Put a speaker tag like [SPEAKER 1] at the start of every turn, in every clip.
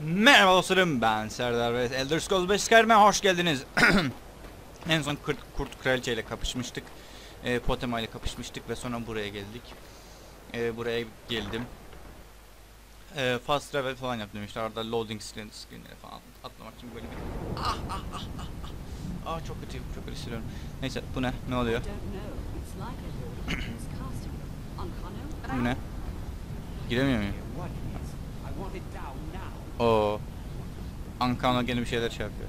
[SPEAKER 1] Merhaba dostlarım ben Serdar ve Elder Scrolls 5 Skyrim'e hoş geldiniz. en son kurt, kurt kraliçe ile kapışmıştık. E, Potema ile kapışmıştık ve sonra buraya geldik. E, buraya geldim. E, fast travel falan yaptım işte arada loading screen, screenleri falan atlamak için böyle bir... Ah ah ah ah ah. Ah çok kötü, çok kötü hissediyorum. Neyse bu ne? Ne oluyor? Bu ne? Giremiyor muyum? Oo. Ankana gene bir şeyler şey yapıyor.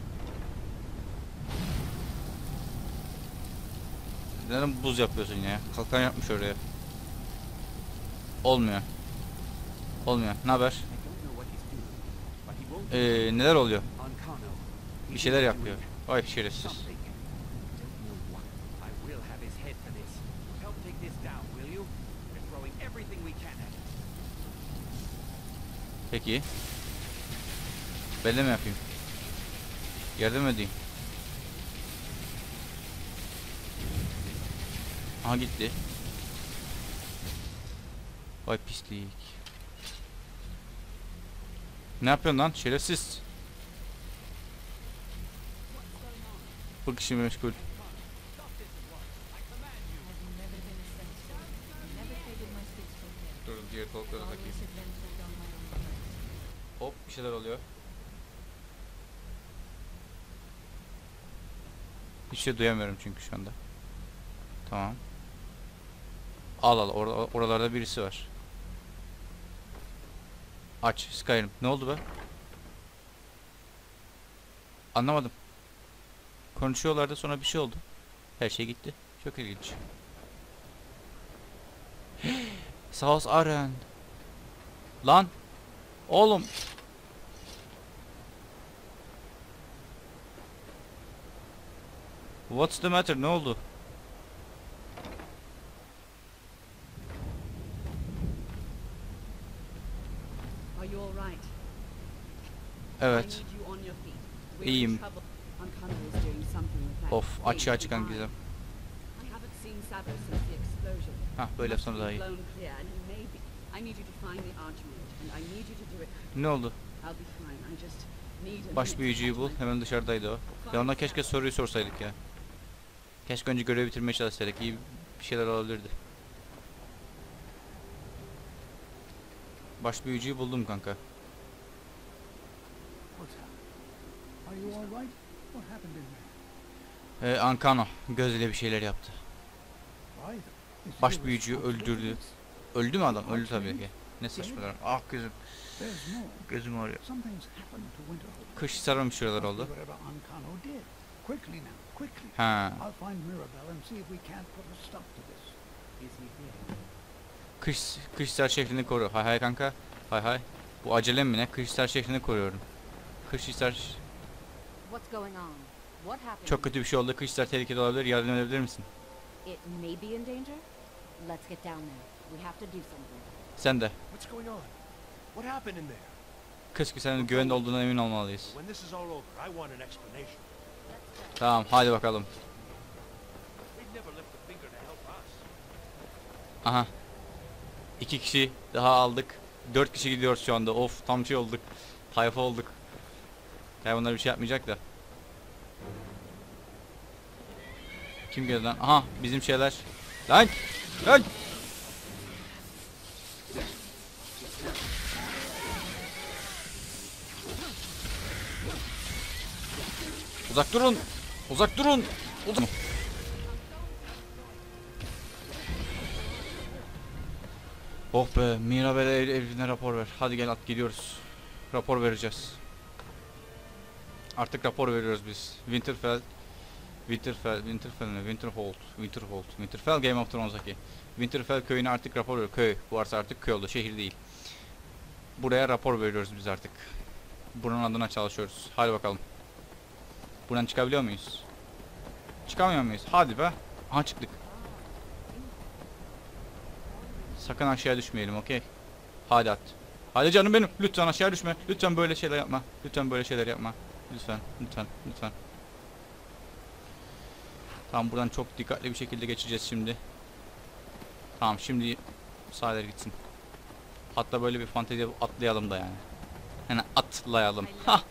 [SPEAKER 1] Neden buz yapıyorsun ya? Kalkan yapmış oraya. Olmuyor. Olmuyor. Ne haber? Ee, neler oluyor? Bir şeyler yapıyor. Ay şerefsiz. Peki. De mi yapayım? Yardım edeyim. Aha gitti. Vay pislik. Ne yapıyorsun lan şerefsiz? Bu kişi meşgul. Dur diğer koltuklara takayım. Hop bir şeyler oluyor. Hiç şey duyamıyorum çünkü şu anda. Tamam. Al al or- oralarda birisi var. Aç Skyrim. Ne oldu be? Anlamadım. Konuşuyorlardı sonra bir şey oldu. Her şey gitti. Çok ilginç. South Aren. Lan. Oğlum. What's the matter? Ne oldu?
[SPEAKER 2] Are you all right?
[SPEAKER 1] Evet. İyiyim. Of açığa çıkan gizem. Hah böyle yapsam daha iyi. Ne oldu? Baş büyücüyü bul. Hemen dışarıdaydı o. Ya ona keşke soruyu sorsaydık ya. Keşke önce görevi bitirmeye çalışsaydık. İyi bir şeyler olabilirdi. Baş büyücüyü buldum kanka. Ee, Ankano gözüyle bir şeyler yaptı. Baş büyücüyü öldürdü. Öldü mü adam? Öldü tabii ki. Ne saçmalar. Ah gözüm. Gözüm ağrıyor. Kış sarılmış şuralar oldu.
[SPEAKER 3] Whatever Ankano did. Quickly now, quickly.
[SPEAKER 1] Ha.
[SPEAKER 3] I'll find Mirabelle and see if we can't put a stop to this.
[SPEAKER 4] Is he dead?
[SPEAKER 1] Kış kışlar şeklini koru. Hay hay kanka. Hay hay. Bu acelem mi ne? Kışlar şeklini koruyorum. Kışlar çok kötü bir şey oldu. Kışlar tehlikeli olabilir. Yardım edebilir misin?
[SPEAKER 5] It may be in danger. Let's get down there. We have to do something.
[SPEAKER 1] Sen de.
[SPEAKER 6] What's going on? What happened in there?
[SPEAKER 1] Kız ki senin güvende olduğuna emin olmalıyız. Tamam hadi bakalım. Aha. İki kişi daha aldık. Dört kişi gidiyoruz şu anda. Of tam şey olduk. Tayfa olduk. Hayvanlar bir şey yapmayacak da. Kim geldi lan? Aha bizim şeyler. Lan! Lan! Uzak durun! Uzak durun! Uzak Oh be, Mirabel'e ev, evine rapor ver. Hadi gel at gidiyoruz. Rapor vereceğiz. Artık rapor veriyoruz biz. Winterfell, Winterfell, Winterfell ne? Winterhold, Winterhold, Winterfell Game of Thrones'daki. Winterfell köyüne artık rapor veriyor. Köy. Bu arası artık köy oldu, şehir değil. Buraya rapor veriyoruz biz artık. Buranın adına çalışıyoruz. Hadi bakalım. Buradan çıkabiliyor muyuz? Çıkamıyor muyuz? Hadi be. Aha çıktık. Sakın aşağıya düşmeyelim okey. Hadi at. Hadi canım benim. Lütfen aşağı düşme. Lütfen böyle şeyler yapma. Lütfen böyle şeyler yapma. Lütfen. Lütfen. Lütfen. Tamam buradan çok dikkatli bir şekilde geçeceğiz şimdi. Tamam şimdi sağ ileri gitsin. Hatta böyle bir fantezi atlayalım da yani. Yani atlayalım.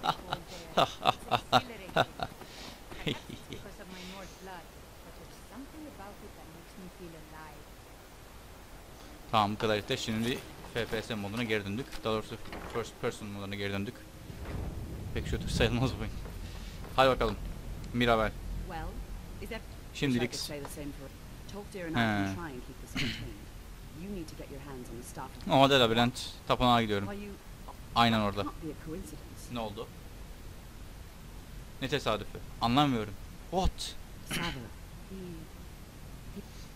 [SPEAKER 7] Because of my North blood, but there's something about it that makes me feel alive.
[SPEAKER 1] Tamam yeter. Şimdi FPS moduna geri döndük. Daha doğrusu first person moduna geri döndük. Pek kötü sayılmaz bu. Hadi bakalım. Mirabel. Şimdilik
[SPEAKER 2] Wish I could say the same for... Tolkdir and I
[SPEAKER 1] Ha.
[SPEAKER 2] can try and keep this contained. You need to get your hands on the staff of...
[SPEAKER 1] o halde labirent tapınağa gidiyorum. Aynen orada. Ne oldu? Ne tesadüfü? Anlamıyorum. What?
[SPEAKER 2] He, he...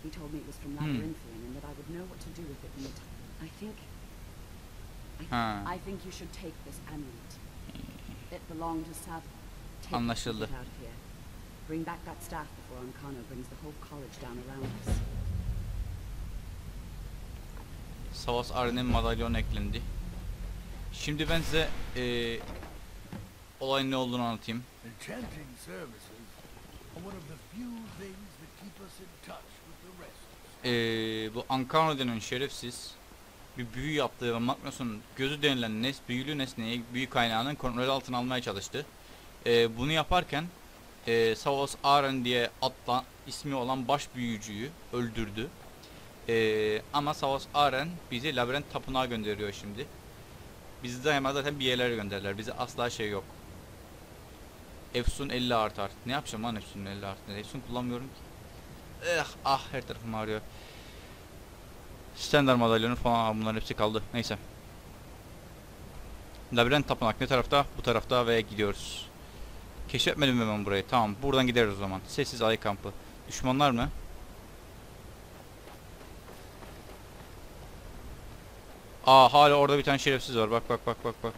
[SPEAKER 2] He told me it was from. Labyrinthian and that I would know what to do with it in the time. I think... I,
[SPEAKER 1] Ha.
[SPEAKER 2] I think you should take this amulet. It belonged to Sava. Take
[SPEAKER 1] Anlaşıldı.
[SPEAKER 2] it out of here. Bring back that staff before Onkano brings the whole college down around us.
[SPEAKER 1] Savas Aren'in madalyon eklendi. Şimdi ben size eee olayın ne olduğunu anlatayım. Eee bu Ankara denen şerefsiz bir büyü yaptığı ve Magnus'un gözü denilen nes büyülü nesneyi büyü kaynağının kontrol altına almaya çalıştı. Eee, bunu yaparken eee Savos Aren diye adla ismi olan baş büyücüyü öldürdü. Eee, ama Savos Aren bizi labirent tapınağa gönderiyor şimdi. Bizi hemen zaten bir yerlere gönderirler. Bize asla şey yok. Efsun 50 artar. Ne yapacağım lan Efsun 50 artar? Efsun kullanmıyorum ki. Eh, ah her tarafım ağrıyor. Standart madalyonu falan bunların hepsi kaldı. Neyse. Labirent tapınak ne tarafta? Bu tarafta ve gidiyoruz. Keşfetmedim ben burayı? Tamam buradan gideriz o zaman. Sessiz ay kampı. Düşmanlar mı? Aa hala orada bir tane şerefsiz var. Bak bak bak bak bak.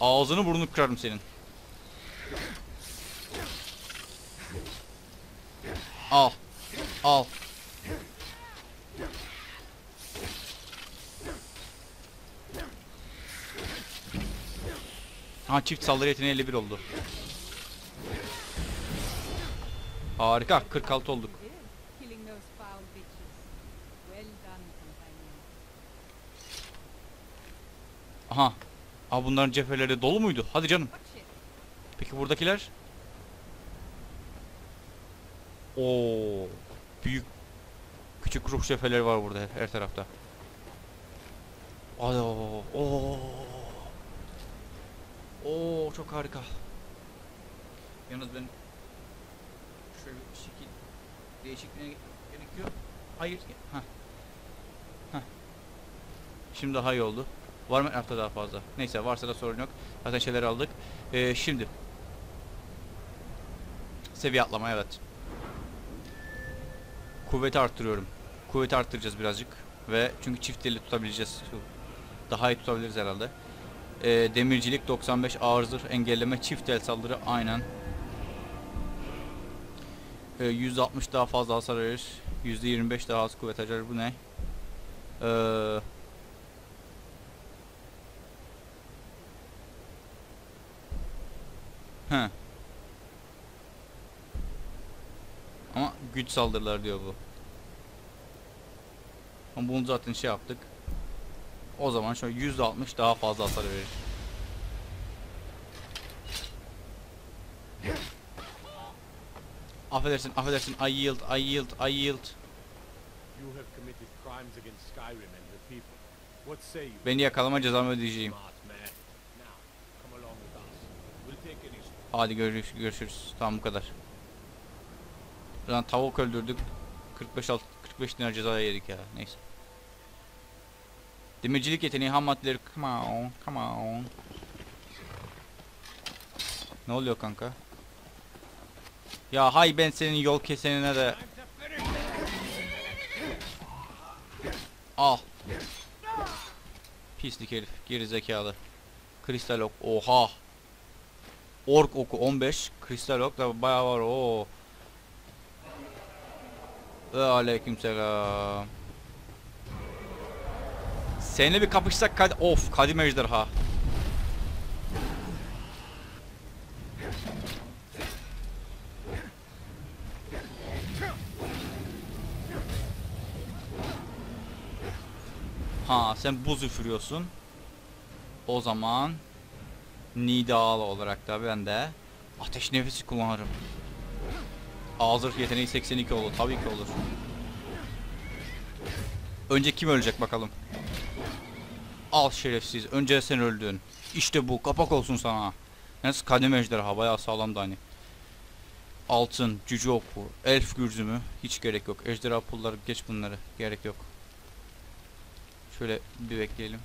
[SPEAKER 1] Ağzını burnunu kırarım senin. Al. Al. Ha çift saldırı yeteneği 51 oldu. Harika 46 olduk. Aha. Aa bunların cepheleri dolu muydu? Hadi canım. Peki buradakiler? Oo, büyük küçük ruh cepheleri var burada her, her tarafta. Hadi o. Oo. Oo çok harika. Yalnız ben şöyle bir şekil değişikliğine gerekiyor. Hayır. Ha. Ha. Şimdi daha iyi oldu. Var mı hafta daha fazla? Neyse varsa da sorun yok. Zaten şeyleri aldık. Ee, şimdi. Seviye atlama evet. Kuvveti arttırıyorum. Kuvveti arttıracağız birazcık. Ve çünkü çift eli tutabileceğiz. Daha iyi tutabiliriz herhalde. Ee, demircilik 95 ağır zırh engelleme çift el saldırı aynen. Ee, %60 daha fazla hasar verir. %25 daha az kuvvet harcar. Bu ne? Eee He. Ama güç saldırılar diyor bu. Ama bunu zaten şey yaptık. O zaman şöyle %60 daha fazla hasar verir. Affedersin, affedersin. I yield, I yield, I yield.
[SPEAKER 6] You have committed crimes against Skyrim and the people. What say you?
[SPEAKER 1] Beni yakalama cezamı ödeyeceğim.
[SPEAKER 6] Smart man. Now, come along with us. We'll take any
[SPEAKER 1] Hadi görüş, görüşürüz. Tamam bu kadar. Lan tavuk öldürdük. 45 alt 45 dinar ceza yedik ya. Neyse. Demircilik yeteneği ham maddeleri come on, come on. Ne oluyor kanka? Ya hay ben senin yol kesenine de Al. Pislik herif, geri zekalı. Kristal ok. Oha. Ork oku 15, kristal ok da bayağı var o. Ve aleykümselam. Seninle bir kapışsak kad of kadim ejderha. Ha sen buz üfürüyorsun. O zaman Nidalı olarak da ben de ateş nefesi kullanırım. Ağzır yeteneği 82 olur. Tabii ki olur. Önce kim ölecek bakalım. Al şerefsiz. Önce sen öldün. İşte bu. Kapak olsun sana. Yalnız kadem ejderha. Bayağı sağlam da hani. Altın, cüce oku, elf gürzümü. Hiç gerek yok. Ejderha pulları geç bunları. Gerek yok. Şöyle bir bekleyelim.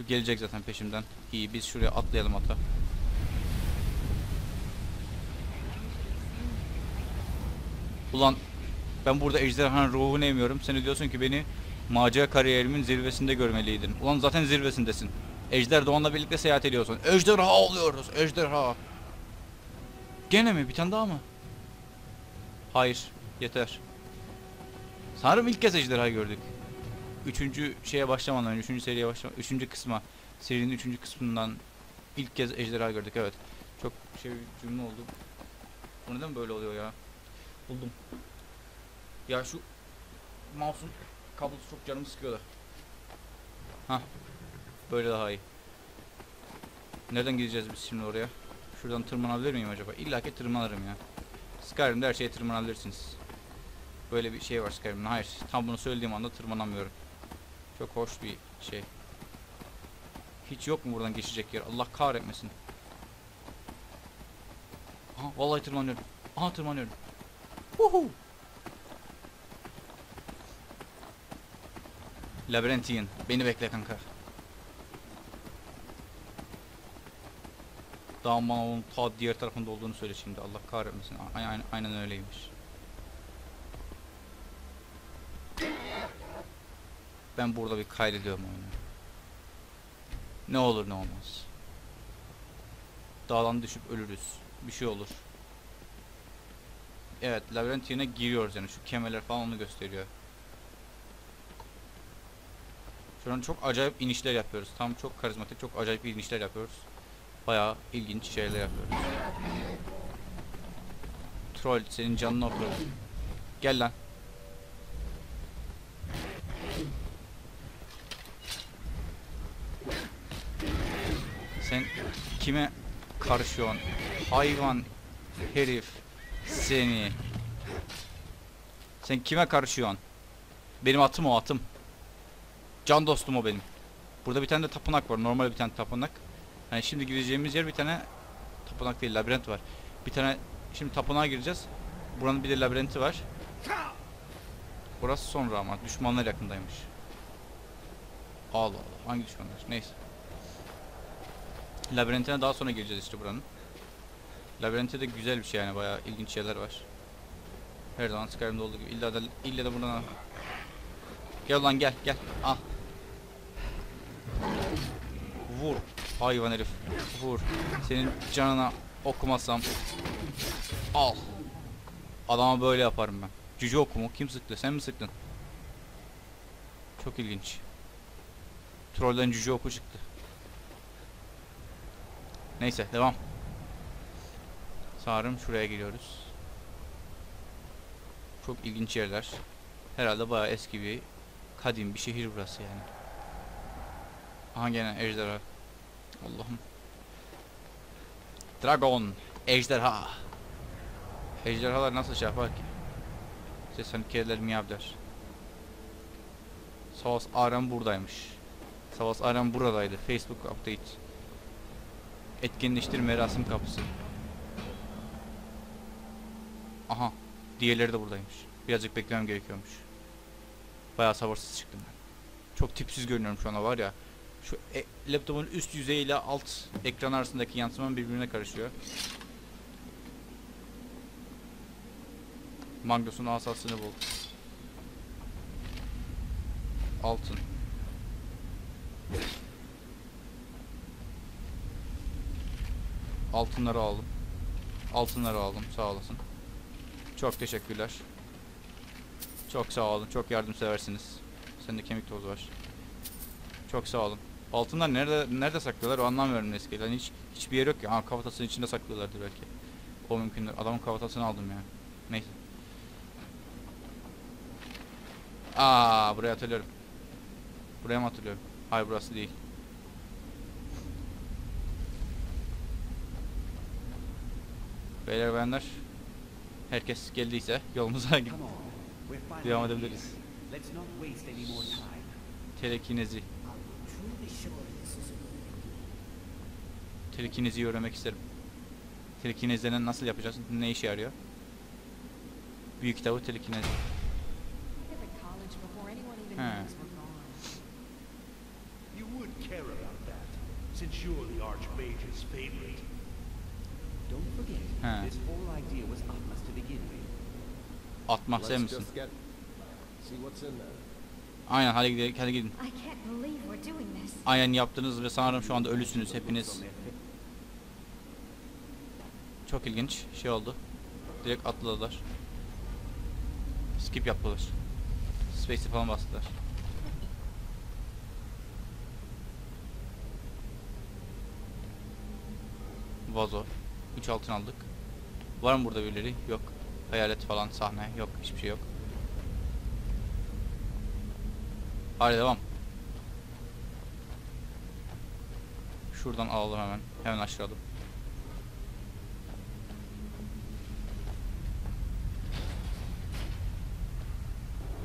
[SPEAKER 1] Şu gelecek zaten peşimden. İyi biz şuraya atlayalım ata. Ulan ben burada ejderhanın ruhunu emiyorum. Sen diyorsun ki beni macera kariyerimin zirvesinde görmeliydin. Ulan zaten zirvesindesin. Ejder Doğan'la birlikte seyahat ediyorsun. Ejderha oluyoruz. Ejderha. Gene mi? Bir tane daha mı? Hayır. Yeter. Sanırım ilk kez ejderha gördük. Üçüncü şeye başlamadan önce, üçüncü seriye başlamadan, üçüncü kısma, serinin üçüncü kısmından ilk kez ejderha gördük. Evet. Çok şey bir cümle oldu. Bu neden böyle oluyor ya? Buldum. Ya şu mouse'un kablosu çok canımı sıkıyor da. Hah. Böyle daha iyi. Nereden gideceğiz biz şimdi oraya? Şuradan tırmanabilir miyim acaba? İlla ki tırmanırım ya. Skyrim'de her şeye tırmanabilirsiniz. Böyle bir şey var Skyrim'de. Hayır. Tam bunu söylediğim anda tırmanamıyorum. Çok hoş bir şey. Hiç yok mu buradan geçecek yer? Allah kahretmesin. Aha vallahi tırmanıyorum. Aha tırmanıyorum. Woohoo! Labirentiyen. Beni bekle kanka. Onun ta diğer tarafında olduğunu söyle şimdi. Allah kahretmesin. Aynen, aynen öyleymiş. Ben burada bir kaydediyorum oyunu. Ne olur ne olmaz. Dağdan düşüp ölürüz. Bir şey olur. Evet, labirent yerine giriyoruz yani. Şu kemerler falan onu gösteriyor. Şu an çok acayip inişler yapıyoruz. Tam çok karizmatik, çok acayip inişler yapıyoruz. Bayağı ilginç şeyler yapıyoruz. Troll senin canını okuyorum. Gel lan. Sen kime karışıyorsun? Hayvan herif seni. Sen kime karışıyorsun? Benim atım o atım. Can dostum o benim. Burada bir tane de tapınak var. Normal bir tane tapınak. Hani şimdi gideceğimiz yer bir tane tapınak değil labirent var. Bir tane şimdi tapınağa gireceğiz. Buranın bir de labirenti var. Burası sonra ama düşmanlar yakındaymış. Allah Allah hangi düşmanlar? Neyse. Labirentine daha sonra gireceğiz işte buranın. Labirente de güzel bir şey yani bayağı ilginç şeyler var. Her zaman Skyrim'de olduğu gibi illa da illa da buradan. Gel lan gel gel. Al. Vur. Hayvan herif. Vur. Senin canına okumasam. Al. Adama böyle yaparım ben. Cüce okumu kim sıktı? Sen mi sıktın? Çok ilginç. Trollden cüce oku çıktı. Neyse devam. Sanırım şuraya giriyoruz. Çok ilginç yerler. Herhalde bayağı eski bir kadim bir şehir burası yani. Aha gene ejderha. Allah'ım. Dragon. Ejderha. Ejderhalar nasıl şey yapar ki? Ses hani kediler miyav der. Savaş Aram buradaymış. Savaş Aram buradaydı. Facebook update. Etkinleştir merasim kapısı. Aha. Diğerleri de buradaymış. Birazcık beklemem gerekiyormuş. Bayağı sabırsız çıktım ben. Çok tipsiz görünüyorum şu anda var ya. Şu e, laptopun üst yüzeyi ile alt ekran arasındaki yansımam birbirine karışıyor. Magnus'un asasını bul. Altın. Altınları aldım. Altınları aldım. Sağ olasın. Çok teşekkürler. Çok sağ olun. Çok yardımseversiniz. Sende kemik tozu var. Çok sağ olun. Altınlar nerede nerede saklıyorlar o anlamıyorum eskiden. Hiç hiçbir yer yok ya. Ha kafatasının içinde saklıyorlardı belki. O mümkündür. Adamın kafatasını aldım ya. Neyse. Aa buraya hatırlıyorum. Buraya mı hatırlıyorum? Hayır burası değil. Beyler bayanlar. Herkes geldiyse yolumuza
[SPEAKER 4] finally
[SPEAKER 1] devam edebiliriz. Telekinezi. Telekineziyi öğrenmek isterim. Telekinezlerini nasıl yapacağız? Ne işe yarıyor? Büyük kitabı telekinezi.
[SPEAKER 6] You would care about that, since you're the Archmage's favorite.
[SPEAKER 4] Don't forget,
[SPEAKER 1] Huh.
[SPEAKER 4] this whole idea was Atlas to begin with.
[SPEAKER 1] Atmak sen
[SPEAKER 8] Let's
[SPEAKER 1] misin?
[SPEAKER 8] just get see what's in there.
[SPEAKER 1] Aynen hadi gidelim hadi gidin.
[SPEAKER 5] I can't believe we're doing this.
[SPEAKER 1] Aynen yaptınız ve sanırım şu anda ölüsünüz hepiniz. Çok ilginç şey oldu. Direkt atladılar. Skip yaptılar. Space'i falan bastılar. Vazo. 3 altın aldık. Var mı burada birileri? Yok. Hayalet falan sahne yok. Hiçbir şey yok. Hadi devam. Şuradan alalım hemen. Hemen.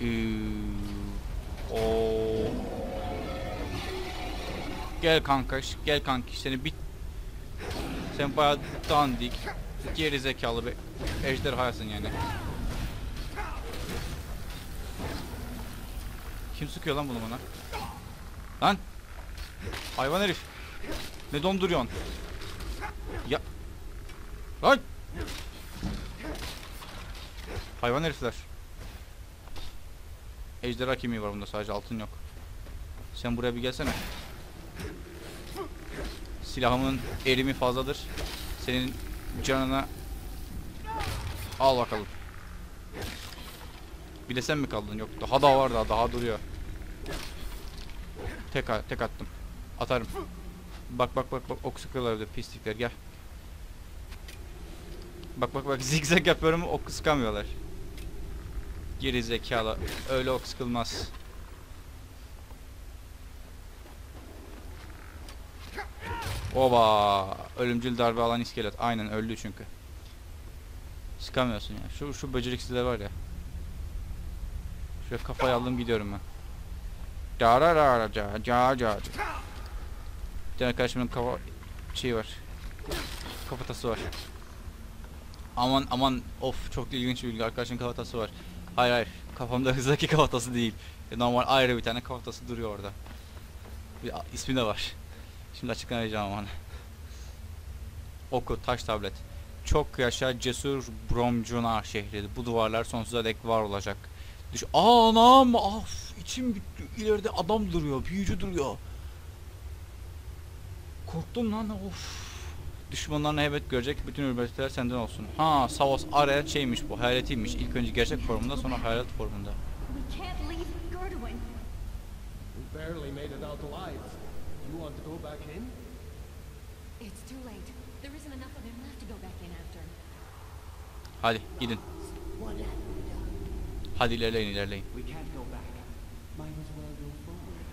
[SPEAKER 1] Üü, Oo. Gel kankaş, gel kankiş seni bit. Sen bayağı dandik, geri zekalı bir ejderhasın yani. Kim sıkıyor lan bunu bana? Lan! Hayvan herif. Ne donduruyorsun? Ya. Lan! Hayvan herifler. Ejderha kemiği var bunda sadece altın yok. Sen buraya bir gelsene. Silahımın erimi fazladır. Senin canına al bakalım. Bir de sen mi kaldın? Yok daha da var daha daha duruyor. Tek tek attım. Atarım. Bak bak bak bak ok sıkıyorlar de pislikler gel. Bak bak bak zigzag yapıyorum ok sıkamıyorlar. Geri zekalı. Öyle ok sıkılmaz. Oba! Ölümcül darbe alan iskelet. Aynen öldü çünkü. Sıkamıyorsun ya. Şu şu beceriksizler var ya. Şöyle kafayı aldım gidiyorum ben. Cara cara ca ca ca. Bir tane karşımın kafa şey var. Kafatası var. Aman aman of çok ilginç bir bilgi. Arkadaşın kafatası var. Hayır hayır. Kafamda hızdaki kafatası değil. E, Normal ayrı bir tane kafatası duruyor orada. Bir ismi de var. Şimdi açıklayacağım onu. Oku taş tablet. Çok yaşa cesur Bromcuna şehri. Bu duvarlar sonsuza dek var olacak. Düş Anam af içim gitti. İleride adam duruyor. Büyücü duruyor. Korktum lan of. Düşmanlarına heybet görecek bütün ürpertiler senden olsun. Ha Savos Arya şeymiş bu hayaletiymiş. İlk önce gerçek formunda sonra hayalet formunda.
[SPEAKER 5] We can't leave Gerduin.
[SPEAKER 8] We barely made it out alive. You want to go back in?
[SPEAKER 5] It's too late. There isn't enough of him left to go back in after.
[SPEAKER 1] Hadi gidin. Hadi ilerleyin ilerleyin.
[SPEAKER 4] We can't go back. Might as well go forward.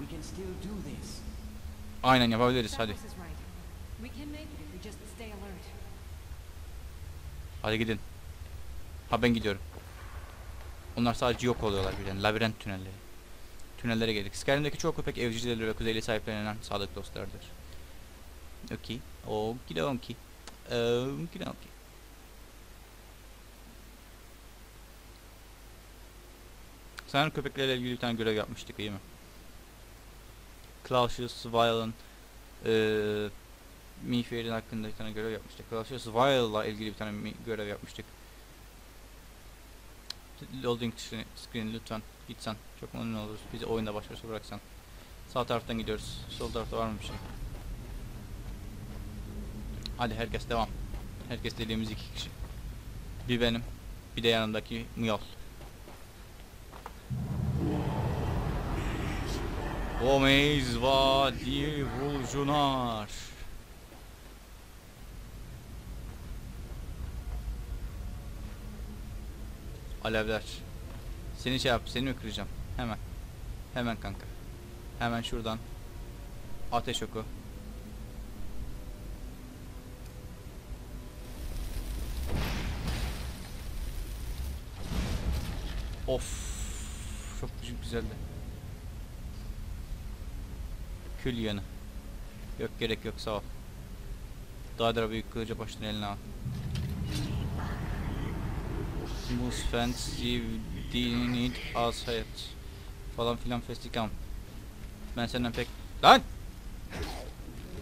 [SPEAKER 4] We can still do this.
[SPEAKER 1] Aynen yapabiliriz hadi. Hadi gidin. Ha ben gidiyorum. Onlar sadece yok oluyorlar birden. Labirent tünelleri. Tünellere geldik. Skyrim'deki çoğu köpek evcilleri ve kuzeyli sahiplenilen sadık dostlardır. Okey. Okidoki. Okidoki. Sanırım köpeklerle ilgili bir tane görev yapmıştık iyi mi? Clausius Viol'ın eee Mifer'in hakkında bir tane görev yapmıştık. Clausius Vile'la ilgili bir tane görev yapmıştık. Loading screen, lütfen gitsen. Çok memnun oluruz. Bizi oyunda baş başa bıraksan. Sağ taraftan gidiyoruz. Sol tarafta var mı bir şey? Hadi herkes devam. Herkes dediğimiz iki kişi. Bir benim. Bir de yanındaki Miyol. O meyz Alevler. Seni şey yap, seni kıracağım? Hemen. Hemen kanka. Hemen şuradan. Ateş oku. Of. Çok güzel- güzeldi. Kül yanı. Yok gerek yok sağ ol. Daha büyük kılıcı baştan eline al. Mus fancy need as hayat. Falan filan festikam. Ben senden pek... Lan!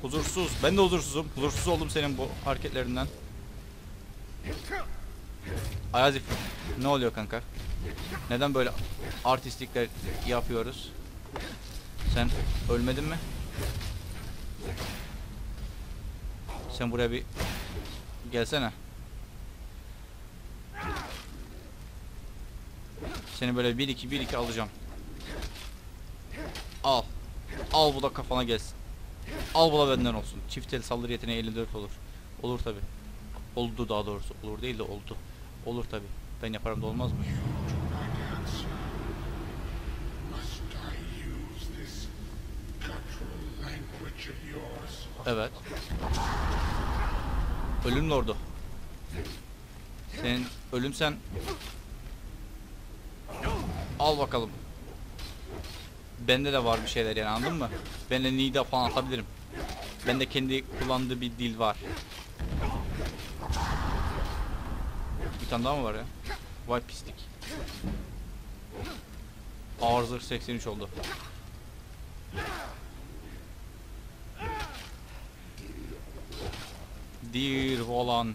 [SPEAKER 1] Huzursuz. Ben de huzursuzum. Huzursuz oldum senin bu hareketlerinden. Ayazif. Ne oluyor kanka? Neden böyle artistlikler yapıyoruz? Sen ölmedin mi? Sen buraya bir gelsene. Seni böyle 1 2 1 2 alacağım. Al. Al bu da kafana gelsin. Al bu da benden olsun. Çift el saldırı yeteneği 54 olur. Olur tabi. Oldu daha doğrusu. Olur değil de oldu. Olur tabi. Ben yaparım da olmaz mı? Evet. Ölüm lordu. Senin ölüm sen Al bakalım. Bende de var bir şeyler yani anladın mı? Ben de Nida falan atabilirim. Bende kendi kullandığı bir dil var. Bir tane daha mı var ya? Vay pislik. Ağır zırh 83 oldu. Dir Volan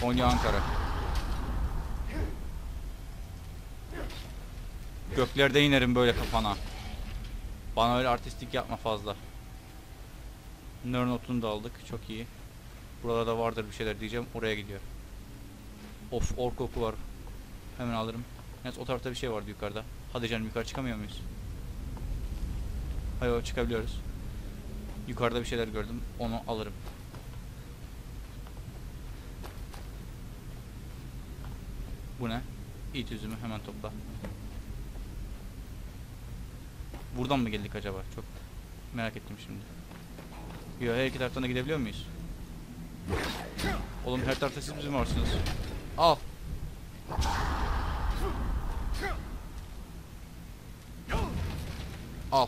[SPEAKER 1] Konya Ankara Göklerde inerim böyle kafana. Bana öyle artistik yapma fazla. Nör notunu da aldık çok iyi. Buralarda vardır bir şeyler diyeceğim oraya gidiyor Of ork oku var Hemen alırım. Neyse o tarafta bir şey vardı yukarıda. Hadi canım yukarı çıkamıyor muyuz? Hayır çıkabiliyoruz. Yukarıda bir şeyler gördüm onu alırım. Bu ne? İt üzümü hemen topla. Buradan mı geldik acaba? Çok merak ettim şimdi. Yo her iki taraftan da gidebiliyor muyuz? Oğlum her tarafta siz bizim varsınız. Al. Al.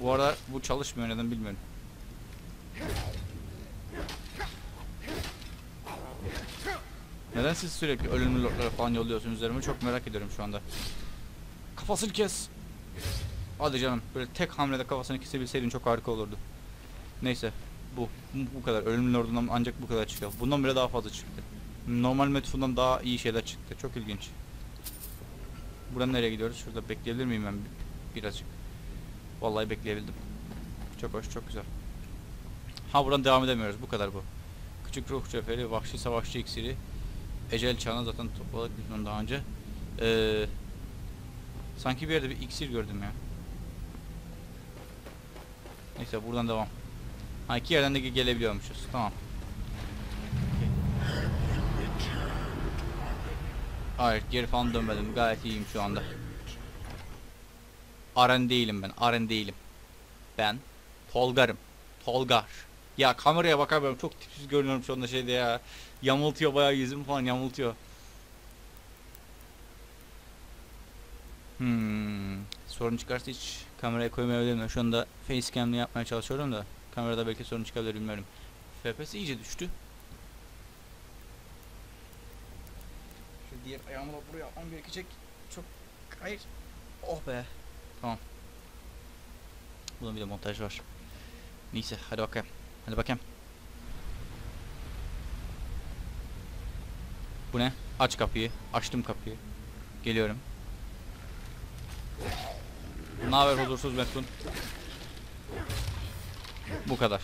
[SPEAKER 1] Bu arada bu çalışmıyor neden bilmiyorum. Neden siz sürekli ölümlü lordlara falan yolluyorsunuz üzerime çok merak ediyorum şu anda. Kafasını kes. Hadi canım böyle tek hamlede kafasını kesebilseydin çok harika olurdu. Neyse bu bu, kadar ölümlü lordundan ancak bu kadar çıkıyor. Bundan bile daha fazla çıktı. Normal metfundan daha iyi şeyler çıktı. Çok ilginç. Buradan nereye gidiyoruz? Şurada bekleyebilir miyim ben bir- birazcık? Vallahi bekleyebildim. Çok hoş, çok güzel. Ha buradan devam edemiyoruz. Bu kadar bu. Küçük ruh ceferi, vahşi savaşçı iksiri, Ecel çağına zaten topladık biz bunu daha önce. Ee, sanki bir yerde bir iksir gördüm ya. Neyse buradan devam. Ha iki yerden de ge- gelebiliyormuşuz. Tamam. Hayır geri falan dönmedim. Gayet iyiyim şu anda. Aren değilim ben. Aren değilim. Ben Tolgar'ım. Tolgar. Ya kameraya bakamıyorum. Çok tipsiz görünüyorum şu anda şeyde ya. Yamultuyor bayağı yüzüm falan yamultuyor. Hmm. Sorun çıkarsa hiç kameraya koymayabilirim. Şu anda facecam'le yapmaya çalışıyorum da kamerada belki sorun çıkabilir bilmiyorum. FPS iyice düştü. Şu diğer ayağımı da buraya atmam gerekecek. Çok hayır. Oh be. Tamam. Bunun bir de montaj var. Neyse hadi bakayım. Hadi bakayım. Bu ne? Aç kapıyı. Açtım kapıyı. Geliyorum. Ne haber huzursuz Metfun? Bu kadar.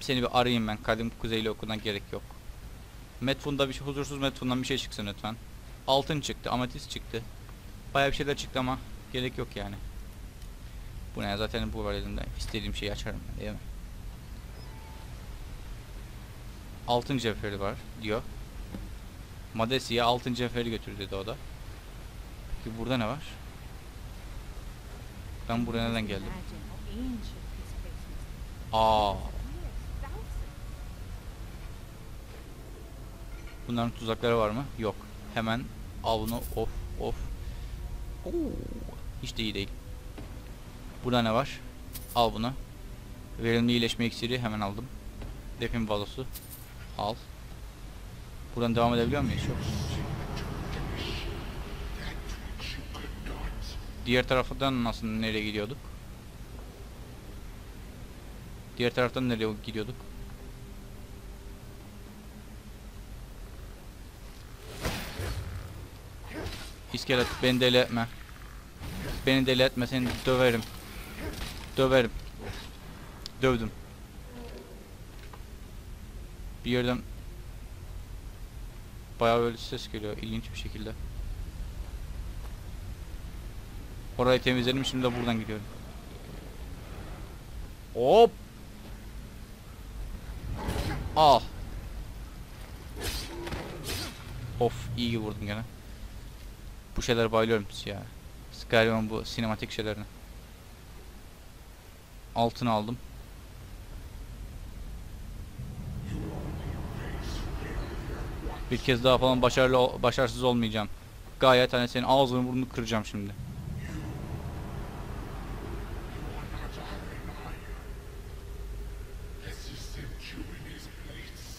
[SPEAKER 1] Seni bir arayayım ben. Kadim Kuzeyli okuldan gerek yok. Metfun'da bir şey, huzursuz Metfun'dan bir şey çıksın lütfen. Altın çıktı, ametist çıktı. Bayağı bir şeyler çıktı ama gerek yok yani. Bu ne? Zaten bu var elimde. İstediğim şeyi açarım değil mi? Altın cevheri var diyor. Madesi'ye altın cevheri götür dedi o da. Peki burada ne var? Ben buraya neden geldim? Aa, bunların tuzakları var mı? Yok. Hemen al bunu. Of of. Oo, hiç de iyi değil. Burada ne var? Al bunu. Verimli iyileşme iksiri hemen aldım. Defin balosu. Al. Buradan devam edebiliyor muyuz? Yok. Diğer taraftan nasıl nereye gidiyorduk? Diğer taraftan nereye gidiyorduk? İskelet beni deli etme. Beni deli etme seni döverim. Döverim. Dövdüm. Bir yerden bayağı böyle ses geliyor ilginç bir şekilde. Orayı temizledim şimdi de buradan gidiyorum. Hop. Al. Of iyi ki vurdum gene. Bu şeyler bayılıyorum ya. Skyrim'in bu sinematik şeylerine. Altını aldım. Bir kez daha falan başarılı başarısız olmayacağım. Gayet hani senin ağzını burnunu kıracağım şimdi.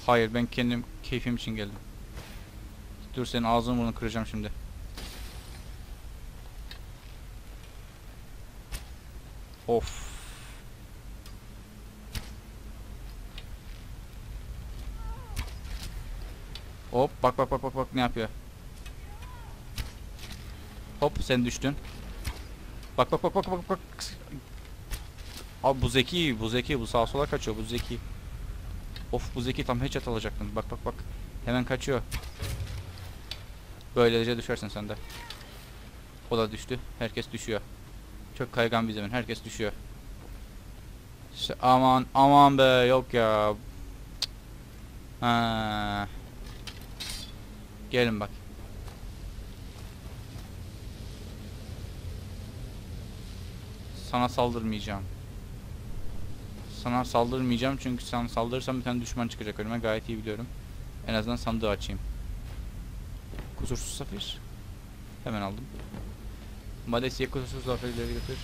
[SPEAKER 1] Hayır ben kendim keyfim için geldim. Dur senin ağzını burnunu kıracağım şimdi. Of. Hop bak bak bak bak bak ne yapıyor. Hop sen düştün. Bak bak bak bak bak bak. Abi bu zeki, bu zeki, bu sağa sola kaçıyor, bu zeki. Of bu zeki tam headshot alacaktın. Bak bak bak. Hemen kaçıyor. Böylece düşersin sen de. O da düştü. Herkes düşüyor. Çok kaygan bir zemin. Herkes düşüyor. İşte aman aman be yok ya. Ha. Gelin bak. Sana saldırmayacağım. Sana saldırmayacağım çünkü sana saldırırsam bir tane düşman çıkacak önüme gayet iyi biliyorum. En azından sandığı açayım. Kusursuz safir. Hemen aldım. Madesiye kusursuz safirleri götür.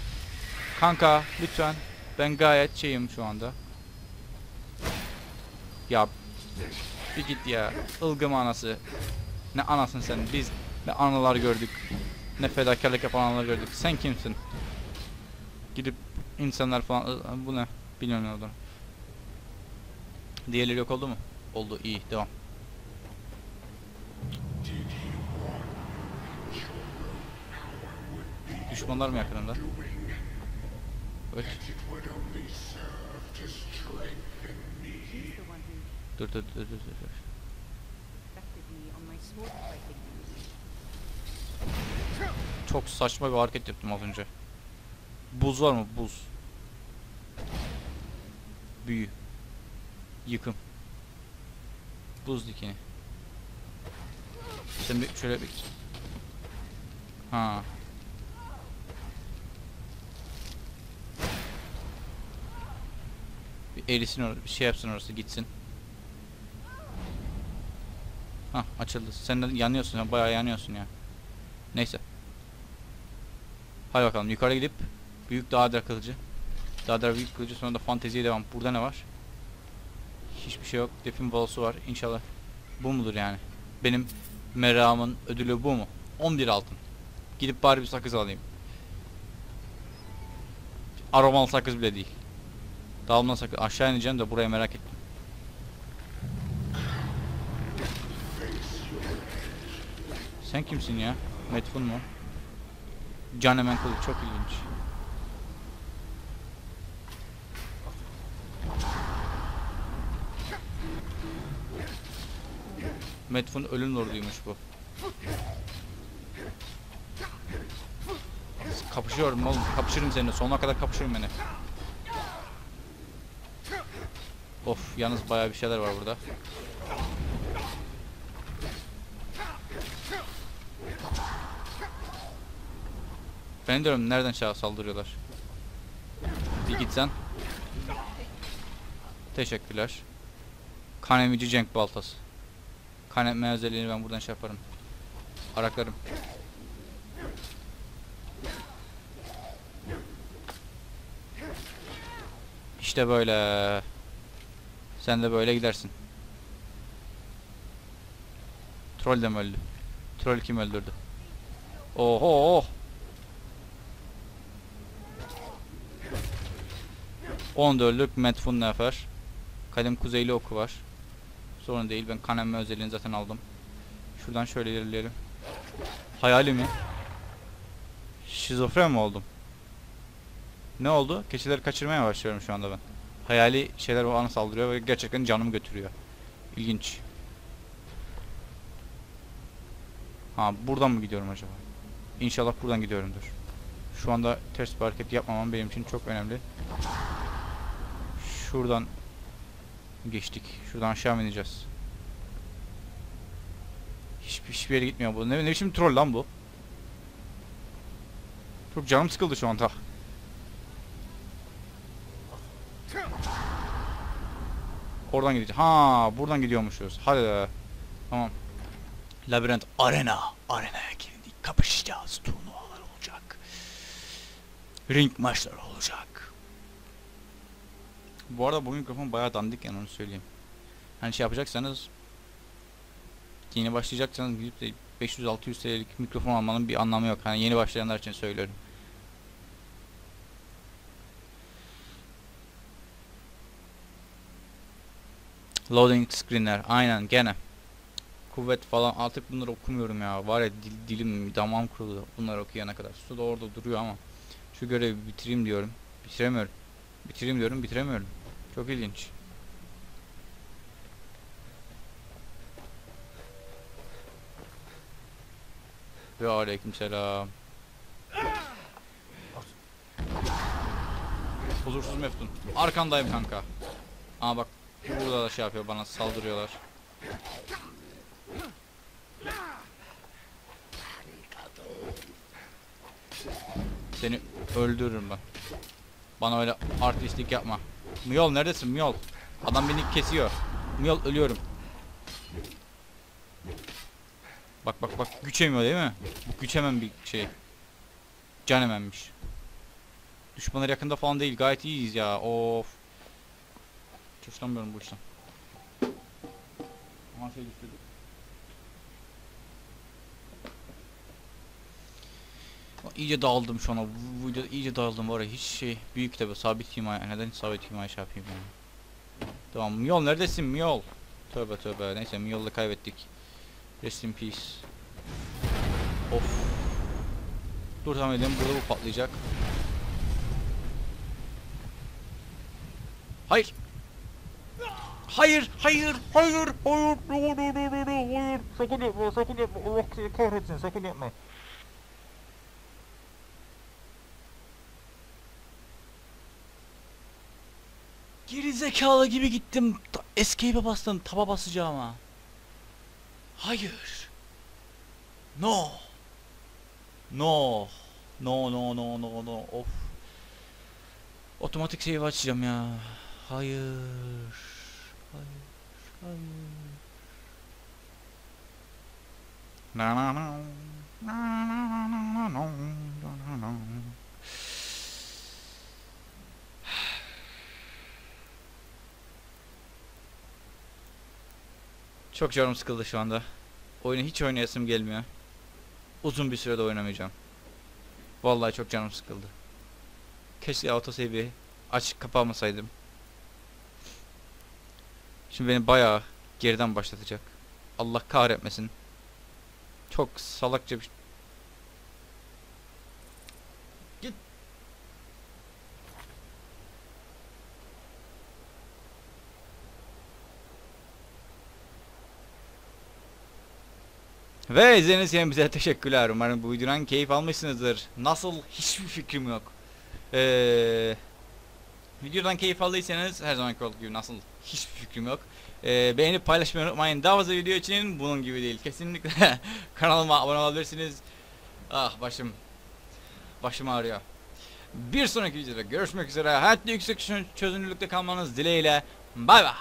[SPEAKER 1] Kanka lütfen. Ben gayet şeyim şu anda. Ya bir git ya. Ilgım anası. Ne anasın sen? Biz ne analar gördük. Ne fedakarlık yapan analar gördük. Sen kimsin? Gidip insanlar falan bu ne? Bilmiyorum ne. Diğerleri yok oldu mu? Oldu. iyi Devam. Düşmanlar mı yakınında? Evet. Dur dur dur dur dur. Çok saçma bir hareket yaptım az önce. Buz var mı? Buz. Büyü. Yıkım. Buz dikeni. Bir şöyle bir... Ha. Bir erisin orası, bir şey yapsın orası gitsin. Ha açıldı. Sen de yanıyorsun ya, bayağı yanıyorsun ya. Neyse. Hadi bakalım yukarı gidip büyük dağdır kılıcı. Dağdır büyük kılıcı sonra da fanteziye devam. Burada ne var? Hiçbir şey yok. Defin balosu var. İnşallah bu mudur yani? Benim meramın ödülü bu mu? 11 altın. Gidip bari bir sakız alayım. Aromalı sakız bile değil. Dalma sakız. Aşağı ineceğim de buraya merak ettim. Sen kimsin ya? Metfun mu? Canemen kılıç çok ilginç. Metfun ölüm lorduymuş bu. Kapışıyorum oğlum. Kapışırım seninle. Sonuna kadar kapışırım beni. Of yalnız bayağı bir şeyler var burada. Ben diyorum nereden şaha saldırıyorlar. Bir git sen. Teşekkürler. Kanemici Cenk baltası. Kan etme özelliğini ben buradan şey yaparım. Araklarım. İşte böyle. Sen de böyle gidersin. Troll de mi öldü? Troll kim öldürdü? Oho! oh. 10 öldük. Metfun nefer. Kadim kuzeyli oku var. Sorun değil. Ben kan emme özelliğini zaten aldım. Şuradan şöyle ilerleyelim. Hayali mi? Şizofren mi oldum? Ne oldu? Keçileri kaçırmaya başlıyorum şu anda ben. Hayali şeyler bana saldırıyor ve gerçekten canımı götürüyor. İlginç. Ha buradan mı gidiyorum acaba? İnşallah buradan gidiyorumdur. Şu anda ters bir hareket yapmamam benim için çok önemli. Şuradan geçtik. Şuradan aşağı mı ineceğiz? Hiçbir, hiçbir yere gitmiyor bu. Ne, ne biçim troll lan bu? Çok canım sıkıldı şu anda. Oradan gideceğiz. Ha, buradan gidiyormuşuz. Hadi. Tamam. Labirent arena. Arenaya girdik. Kapışacağız. Turnuvalar olacak. Ring maçları olacak. Bu arada bu mikrofon bayağı dandik yani onu söyleyeyim. Hani şey yapacaksanız yeni başlayacaksanız gidip de 500-600 TL'lik mikrofon almanın bir anlamı yok. Hani yeni başlayanlar için söylüyorum. Loading screenler aynen gene. Kuvvet falan artık bunları okumuyorum ya. Var ya dil- dilim damağım kurulu bunları okuyana kadar. Su da orada duruyor ama şu görevi bitireyim diyorum. Bitiremiyorum. Bitireyim diyorum bitiremiyorum. Çok ilginç. Ve aleykümselam. Huzursuz meftun. Arkandayım kanka. Aa bak burada da şey yapıyor bana saldırıyorlar. Seni öldürürüm ben. Bana öyle artistlik yapma. Miyol neredesin Miyol? Adam beni kesiyor. Miyol ölüyorum. Bak bak bak güç emiyor değil mi? Bu güç emen bir şey. Can emenmiş. Düşmanlar yakında falan değil gayet iyiyiz ya of. Hiç hoşlanmıyorum bu işten. Ama şey düşürdü. İyice dağıldım şu an. Bu videoda iyice dağıldım var ya hiç şey büyük tabi sabit himaya. Neden sabit himaya şey yapayım yani. Tamam Miyol neredesin Miyol? Tövbe tövbe neyse Miyol'u kaybettik. Rest in peace. Of. Dur tamam edelim burada bu patlayacak. Hayır. Hayır, hayır, hayır, hayır, no, no, hayır, sakın yapma, sakın yapma, Allah kahretsin, sakın yapma. Geri zekalı gibi gittim, ta- escape'e bastım, taba basacağıma. Hayır. No. No. No, no, no, no, no, of. Otomatik save açacağım ya. Hayır. Hayır. Hayır. Na na na. Na na na na na na na na. Çok canım sıkıldı şu anda. Oyunu hiç oynayasım gelmiyor. Uzun bir sürede oynamayacağım. Vallahi çok canım sıkıldı. Keşke autosave'i açık kapamasaydım. Şimdi beni bayağı geriden başlatacak. Allah kahretmesin. Çok salakça bir... Ve izlediğiniz için bize teşekkürler. Umarım bu videodan keyif almışsınızdır. Nasıl hiçbir fikrim yok. Eee... Videodan keyif aldıysanız her zamanki olduğu gibi nasıl hiçbir fikrim yok. Ee, beğenip paylaşmayı unutmayın. Daha fazla video için bunun gibi değil. Kesinlikle kanalıma abone olabilirsiniz. Ah başım. Başım ağrıyor. Bir sonraki videoda görüşmek üzere. Hayatta yüksek çözünürlükte kalmanız dileğiyle. Bay bay.